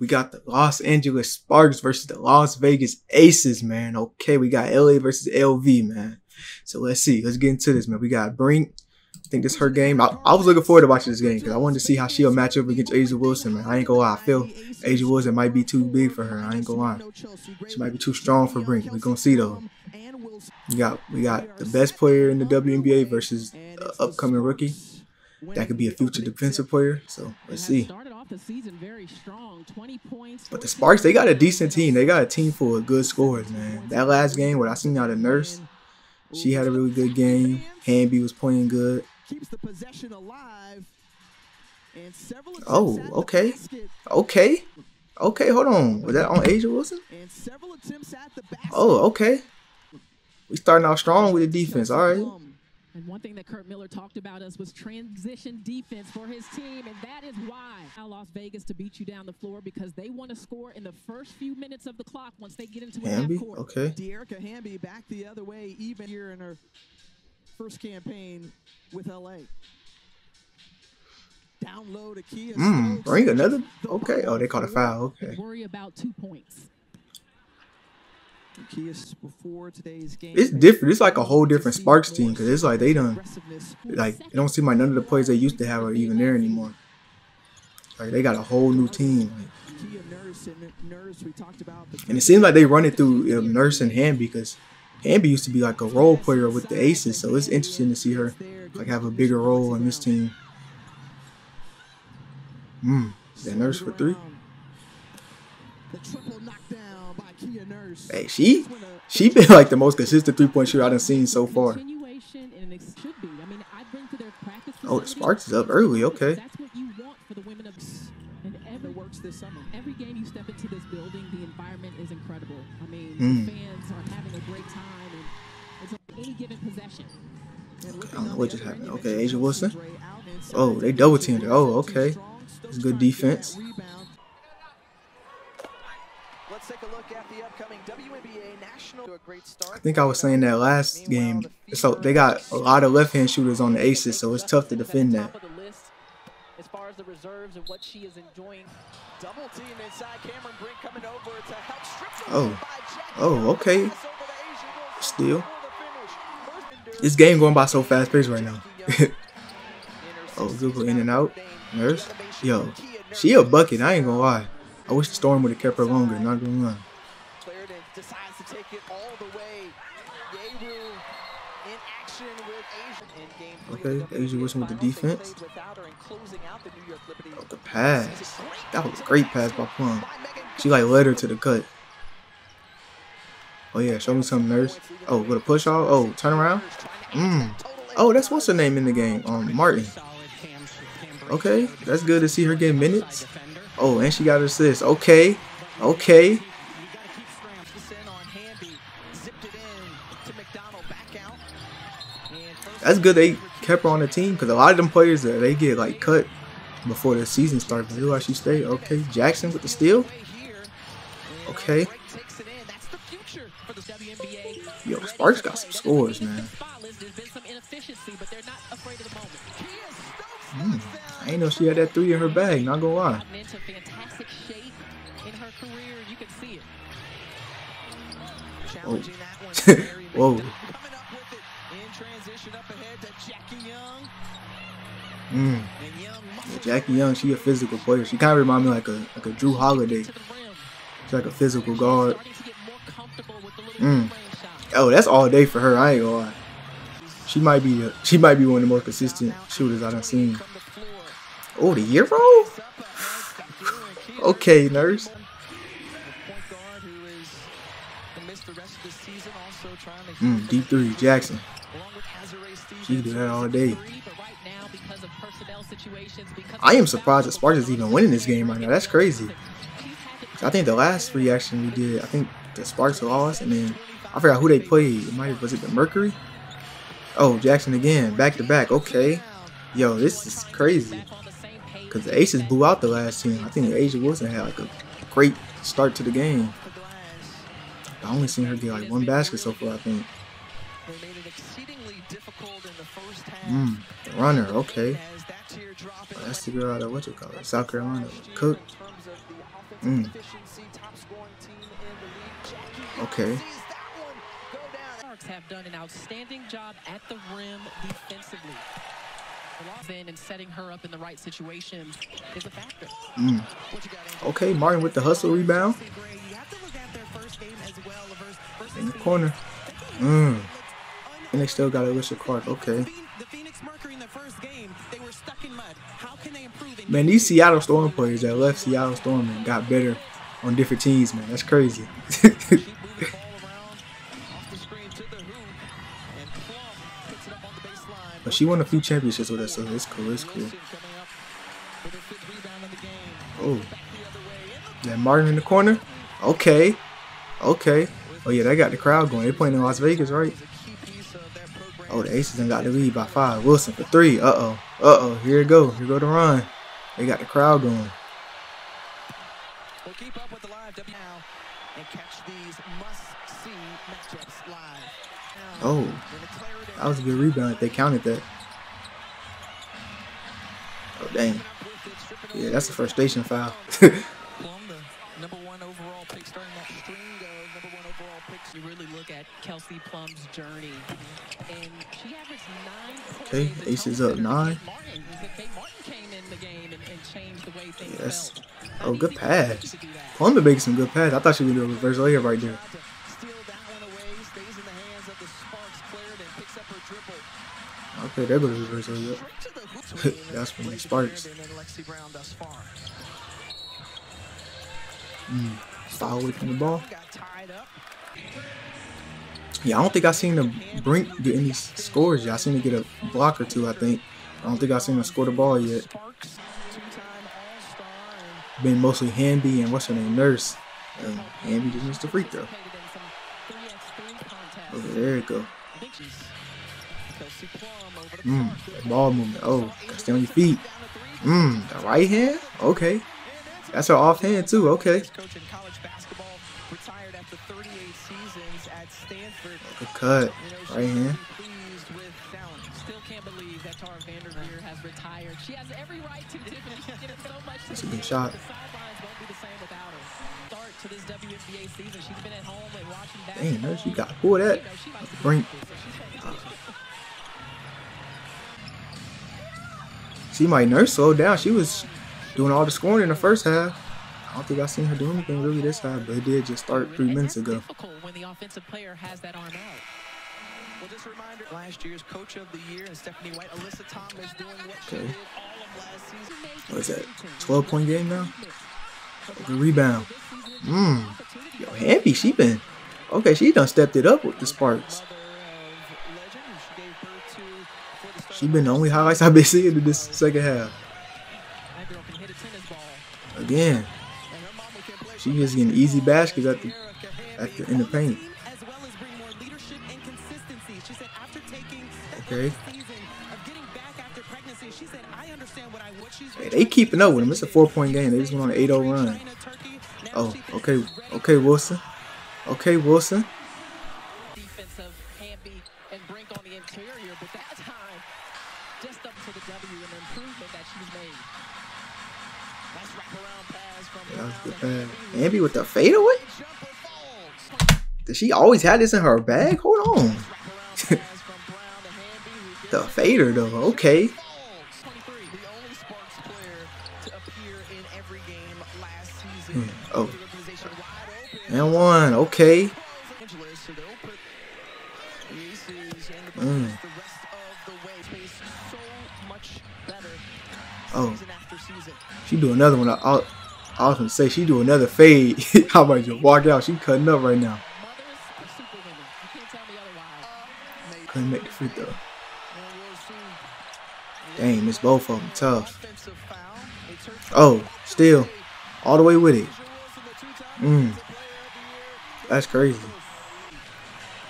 we got the Los Angeles Sparks versus the Las Vegas Aces, man. Okay, we got LA versus LV, man. So let's see. Let's get into this, man. We got Brink. I think this her game. I, I was looking forward to watching this game because I wanted to see how she'll match up against A'ja Wilson, man. I ain't gonna lie. I feel A'ja Wilson might be too big for her. I ain't gonna lie. She might be too strong for Brink. we gonna see though. We got we got the best player in the WNBA versus upcoming rookie. That could be a future defensive player. So let's see. But the Sparks, they got a decent team. They got a team full of good scores, man. That last game, what I seen out of Nurse, she had a really good game. Hamby was playing good. Oh, okay. Okay. Okay, hold on. Was that on A'ja Wilson? Oh, okay. We starting out strong with the defense. All right. And one thing that Curt Miller talked about us was transition defense for his team, and that is why I Las Vegas to beat you down the floor because they want to score in the first few minutes of the clock once they get into Hamby, a half court. okay. Dearica Hamby back the other way, even here in her first campaign with LA. Down low to Kia. Mm, bring another. Okay. Oh, they caught a foul. Okay. Worry about two points. It's different. It's like a whole different Sparks team because it's like they done like it don't seem like none of the players they used to have are even there anymore. Like they got a whole new team. and it seems like they run it through um, Nurse and Hamby because Hamby used to be like a role player with the Aces, so it's interesting to see her like have a bigger role in this team. Hmm. That Nurse for three. Hey, she she been like the most consistent three point shooter I've seen so far. Oh, the Sparks is up early. Okay. Every game you step into this building, the environment is incredible. I mean, Mm. fans are having a great time, it's on any given possession. I don't know what just happened. Okay, A'ja Wilson. Oh, they double teamed her. Oh, okay. It's good defense. Let's take a look at the upcoming WNBA National to a great start. I think I was saying that last game. So they got a lot of left hand shooters on the Aces, so it's tough to defend that. Top of the list As far as the reserves and what she is enjoying. Double team inside Cameron Brink coming over to help strip Oh. lead by Jackie. Oh, okay. Pass over to A'ja Wilson Steal. for the finish. First This game going by so fast paced right now. oh, Google in and out. Nurse. Yo, from Kia Nurse. she a bucket. I ain't gonna lie. I wish the Storm would have kept her longer. Not gonna lie. Clarendon decides to take it all the way. Yeru in action with Asia in game Okay, WNBA with the defense. played without her and closing out the New York Oh, the pass. That was a great pass by Plum. She like led her to the cut. Oh yeah, show me some nurse. Oh, with a push off. Oh, turn around. Mm. Oh, that's what's her name in the game. Um, Martin. Okay, that's good to see her get minutes. Oh, and she got assist. Okay, okay. That's good they kept her on the team because a lot of them players that they get like cut before the season starts. Look how she stayed. Okay, Jackson with the steal. Okay. Yo, Sparks got some scores, man. Mm, I ain't know she had that three in her bag. Not gonna lie. Gotten fantastic shape in her career. You can see it. Challenging that one. Whoa. Coming up with it in transition up ahead to Jackie Young. Mm. Yeah, Jackie Young, she a physical player. She kind of remind me like a like a Jrue Holiday. She's like a physical guard. Starting to get more comfortable with the little Mm. Oh, that's all day for her. I ain't gonna lie. She might be the, she might be one of the more consistent shooters I done seen. Oh, the Euro? Okay, nurse. Mm, from deep three, Jackson. She do that all day. I am surprised that Sparks is even winning this game right now. That's crazy. I think the last reaction we did, I think the Sparks lost, and then I forgot who they played. It might was it the Mercury? Oh, Jackson again, back to back. Okay, yo, this is crazy. On the Aces blew out the last team. I think A'ja Wilson had like a great start to the game. I only seen her get like one basket so far. I think. Mm, runner. Okay, teardrop that's the girl out of what you call it, South Carolina. Cooke. Mm. Okay. have done an outstanding job at the rim defensively. And setting her up in the right situations is a factor. Mm. What you got, Andrew? Okay, Martin with the hustle rebound You have to look at their first game as well. The first, first in the corner. Mm. And they still got Alysha Clark. Okay. The Phoenix Mercury in the first game, they were stuck in mud. How can they improve? And Man, these Seattle Storm players that left Seattle Storm and got better on different teams, man. That's crazy. Keep moving the ball around off the screen to the hoop. And Plum puts it up on the baseline. but she won a few championships with us, so it's cool. It's cool. Wilson coming up with her fifth rebound of the game. Oh, Back the other way. In that Martin in the corner. Okay. Okay. Oh yeah, they got the crowd going. They playing in Las Vegas, right? the key piece of their program. Oh, the Aces done got the lead by five. Wilson for three. Uh oh. Uh oh. Here it go. Here go the run. They got the crowd going. We'll keep up with the live now and catch these must-see matchups live. Oh, when the Clarendon that was a good rebound. If they counted that. Oh dang. up with it, stripping Yeah, that's a the frustration foul. Number one overall pick, starting that string of number one overall picks. You really look at Kelsey Plum's journey, and she averaged nine. Okay, a game. Aces The up nine. Martin, is that Kate Martin came in the game and, and changed the way things Yes. felt. Oh, good pass. Plum making some good pass. I thought she was gonna do a reverse oh, layup right there. Tried to steal that one away, stays in the hands of the Sparks. Clarendon picks up her dribble. Okay. Straight to the hoop. Between That's the Blaze Sparks. Far. Mm. Foul away from the ball. Up. Yeah, I don't think I seen the Brink get any scores yet. I seen her get a block or two, I think. I don't think I seen her score the ball yet. Been mostly Hamby and what's her name, Nurse. And Hamby just missed the free throw. Participated in some 3x3 contests. Okay, there you go. I think she's Kelsey Plum over the Mm, top. that ball movement. Oh, gotta stay on your feet. Mm, the right hand? Okay. That's her offhand too, okay. Coach in college basketball, retired after 38 seasons at Stanford. Good cut. You know, she's Right hand. really pleased with talent. Still can't believe that Tara VanDerveer has retired. She has every right to, Tiffany. She's getting so much. That's a good shot. The sidelines won't be the same without her. Start to this WNBA season. She's been at home and watching basketball. Dang, you got to pull that. You See, might nurse slowed down. She was doing all the scoring in the first half. I don't think I seen her do anything really this half, but it did just start three minutes ago. when the offensive player has that arm out. Well, just a reminder, last year's Coach of the Year and Stephanie White, Alyssa Thomas doing what she Okay. did all of last season. What is that? 12 point game now? Good rebound. Mmm. Yo, Hamby, she been. Okay, she done stepped it up with the Sparks. Mother of legend, who she gave birth to before the start She been the only highlights I've been seeing in this second half. Again, she just getting easy baskets at the, at the in the paint. Okay. Hey, they keeping up with them. It's a four point game. They just went on an 8 0 run. Oh, okay. Okay, Wilson. Okay, Wilson. defensive Hamby and Brink on the interior, but that time just up to the W and the improvement that she's made. Nice wraparound pass from was Brown good to pass. Hamby with the fadeaway? Did she always have this in her bag? Hold on. Wraparound pass from Brown to Hamby, who The fader, though. Okay. falls. 23, the only Sparks player to appear in every game last season. Hmm, oh. The organization wide open. And one. Okay. Do another one. I, I, I was gonna say she do another fade. How about you walk out? She cutting up right now. Couldn't make the free throw. Dang, miss both of them. Tough. It's Oh, still all the way with it. Angel Wilson, the two-time Mm, that's crazy.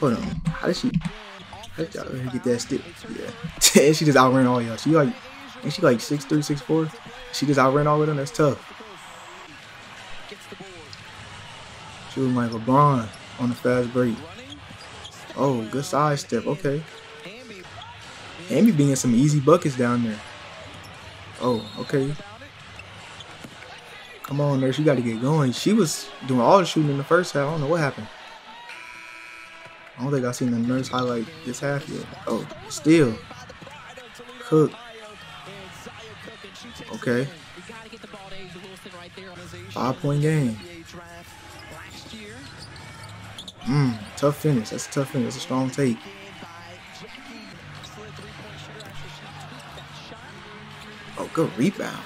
Hold on. How did she? How did y'all get that stick? Yeah. she just outran all y'all. She like, ain't she like six three, six four? She just outran all of them. That's tough. She was like LeBron on the fast break. Oh, good side step. Okay. And be being some easy buckets down there. Oh, okay. Come on, nurse, you got to get going. She was doing all the shooting in the first half. I don't know what happened. I don't think I've seen the nurse highlight this half yet. Oh, still. Cooke. Okay. Five point game. Mmm, tough finish. That's a tough finish. That's a strong take. Oh, good rebound.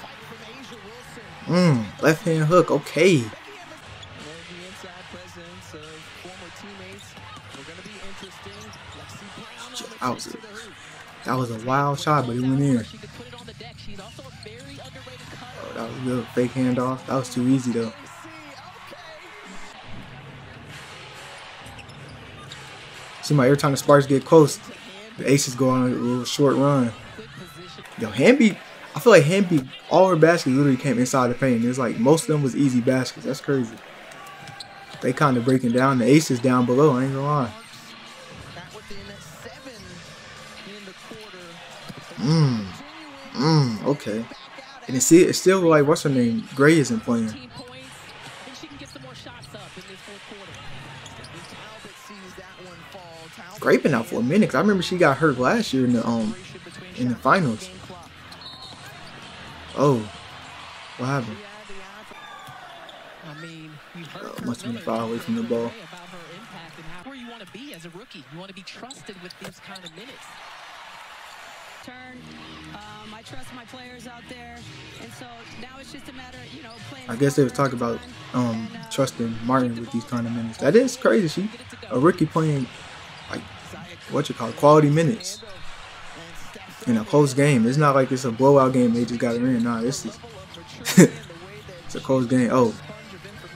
Mmm, left hand hook. Okay. A, that was a wild shot, but it went in. Oh, that was good. Fake handoff. That was too easy though. See, my every time the Sparks get close, the Aces go on a little short run. Yo, Hamby, I feel like Hamby, all her baskets literally came inside the paint. It's like most of them was easy baskets. That's crazy. They kind of breaking down. The Aces down below. I ain't gonna lie. Okay. And see, it's still like what's her name? Gray isn't playing. Gray been out for a minute. I remember she got hurt last year in the um in the finals. Oh, what happened? Oh, must have been far away from the ball. You want to be trusted with these kind of minutes turn. Um, I trust my players out there, and so now it's just a matter, of you know, playing. I guess they was talking about um, trusting Martin with these kind of minutes. That is crazy. She a rookie playing like what you call it, quality minutes in a close game. It's not like it's a blowout game. They just got it in. Nah, this is it's a close game. Oh,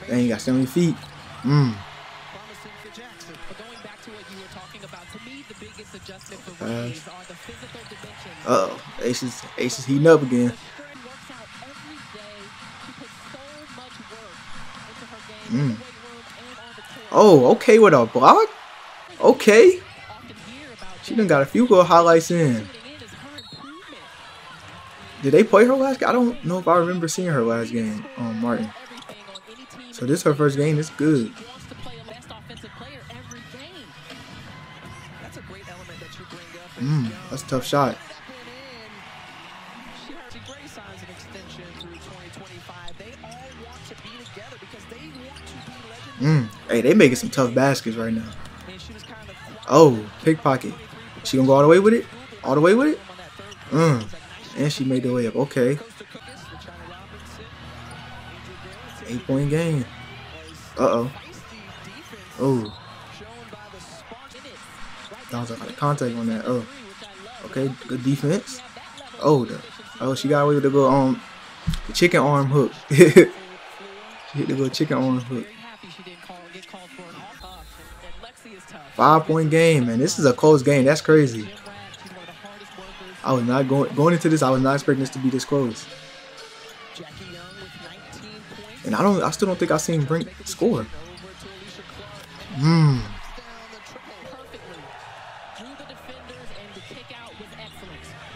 they ain't got 70 feet. Mmm. Pass. Uh oh, Aces, Aces heating up again. Mm. Oh, okay with a block. Okay. She done got a few good highlights in. Did they play her last game? I don't know if I remember seeing her last game on um, Martin. So this is her first game. It's good. Mm, that's a tough shot. Hey, they making some tough baskets right now. Oh, pickpocket. She gonna go all the way with it? All the way with it? Mm. And she made the way up. Okay. Eight point game. Uh oh. Oh. That was of contact on that. Oh. Okay, good defense. Oh, the, oh, she got away with the go um the chicken arm hook. she hit the little chicken arm hook. Five point game, man. This is a close game. That's crazy. I was not going going into this. I was not expecting this to be this close. And I don't. I still don't think I seen Brink score. Hmm.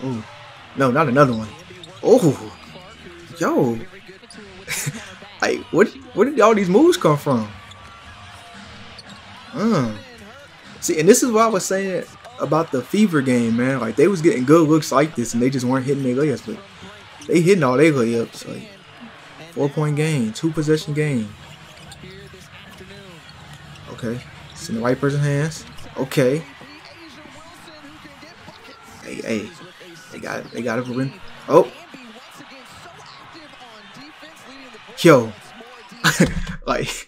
Oh, no, not another one. Oh, yo. like, what? Where did all these moves come from? Hmm. See, and this is what I was saying about the Fever game, man. Like they was getting good looks like this, and they just weren't hitting their layups, but they hitting all their layups. Like four point game, two possession game. Okay, it's in the right person's hands. Okay. Hey, hey, they got it. They got it for win. Oh. Yo. like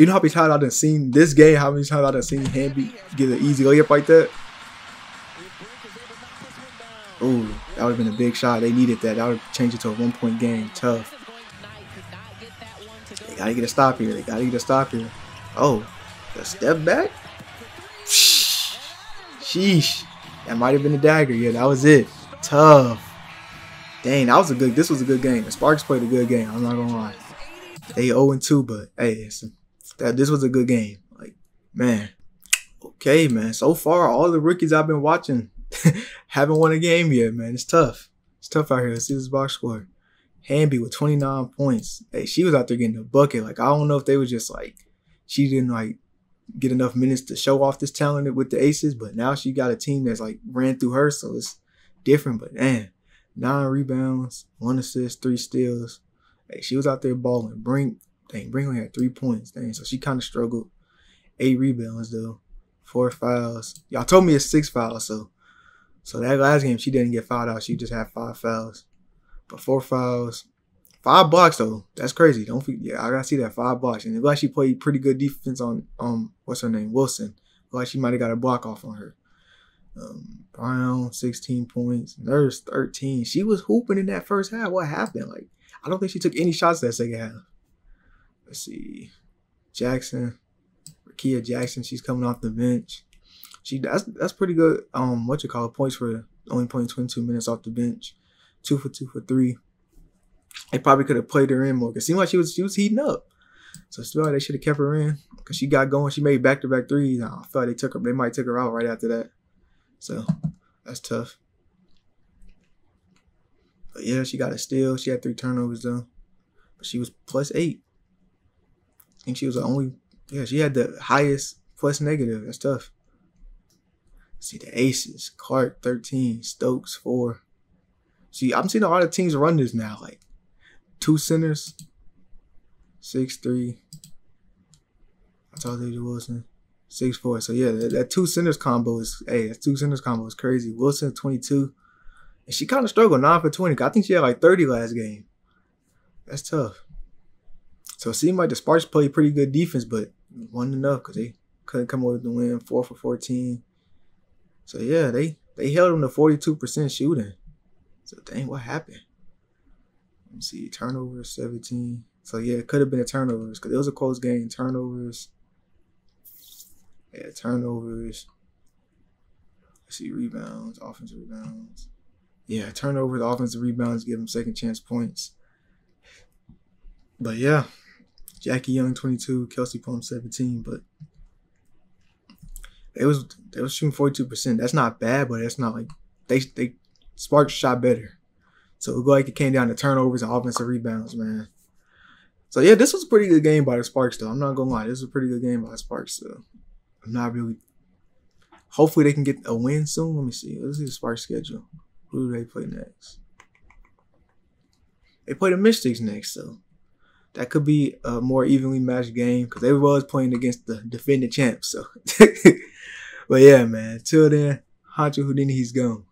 you know how many times I done seen this game, how many times I done seen Hamby get an easy layup like that? Oh, that would have been a big shot. They needed that. That would change it to a one point game. Tough. They gotta get a stop here. They gotta get a stop here. Oh, the step back? Sheesh. That might have been a dagger. Yeah, that was it. Tough. Dang, that was a good. This was a good game. The Sparks played a good game. I'm not gonna lie. They 0 2, but hey, that this was a good game. Like, man. Okay, man. So far, all the rookies I've been watching haven't won a game yet, man. It's tough. It's tough out here. Let's see this box score. Hamby with 29 points. Hey, she was out there getting a bucket. Like I don't know if they was just like she didn't like get enough minutes to show off this talent with the Aces, but now she got a team that's like ran through her, so it's different. But man, nine rebounds, one assist, three steals. Hey, she was out there balling. Brink, dang, Brink had three points. Dang, so she kind of struggled. Eight rebounds though, four fouls. Y'all told me it's six fouls, so so that last game she didn't get fouled out. She just had five fouls, but four fouls, five blocks though. That's crazy. Don't. Yeah, I gotta see that five blocks. And like she played pretty good defense on um what's her name Wilson. Like she might have got a block off on her. Um, Brown, 16 points. Nurse, 13. She was hooping in that first half. What happened? Like, I don't think she took any shots that second half. Let's see. Jackson, Rickea Jackson, she's coming off the bench. She that's that's pretty good. Um, what you call it, points for only playing 22 minutes off the bench. Two for two for three. They probably could have played her in more. It seemed like she was she was heating up. So still they should have kept her in because she got going. She made back to back threes. I felt like they took her. They might take her out right after that. So that's tough. But yeah, she got a steal. She had three turnovers though. But she was plus eight. Think she was the only yeah, she had the highest plus negative. That's tough. See the aces. Clark 13, Stokes 4. See, I'm seeing a lot of teams run this now. Like two centers, six three. I told you Wilson. Six four. So yeah, that, that, two centers combo is hey, that two centers combo is crazy. Wilson twenty two, and she kind of struggled nine for twenty. I think she had like thirty last game. That's tough. So it seemed like the Sparks played pretty good defense, but wasn't enough because they couldn't come up with the win. Four for fourteen. So yeah, they they held them to forty two percent shooting. So dang, what happened? Let me see, turnovers seventeen. So yeah, it could have been a turnovers because it was a close game. Turnovers. Yeah, turnovers. Let's see, rebounds, offensive rebounds. Yeah, turnovers, offensive rebounds give them second chance points. But yeah, Jackie Young 22, Kelsey Plum 17, but it was they was shooting 42%. That's not bad, but it's not like they they Sparks shot better. So it like it came down to turnovers and offensive rebounds, man. So yeah, this was a pretty good game by the Sparks, though. I'm not gonna lie, this was a pretty good game by the Sparks, though. I'm not really. Hopefully, they can get a win soon. Let me see. Let's see the Sparks schedule. Who do they play next? They play the Mystics next, so that could be a more evenly matched game because they was playing against the defending champs. So, but yeah, man. Till then, Huncho Houdine, he's gone.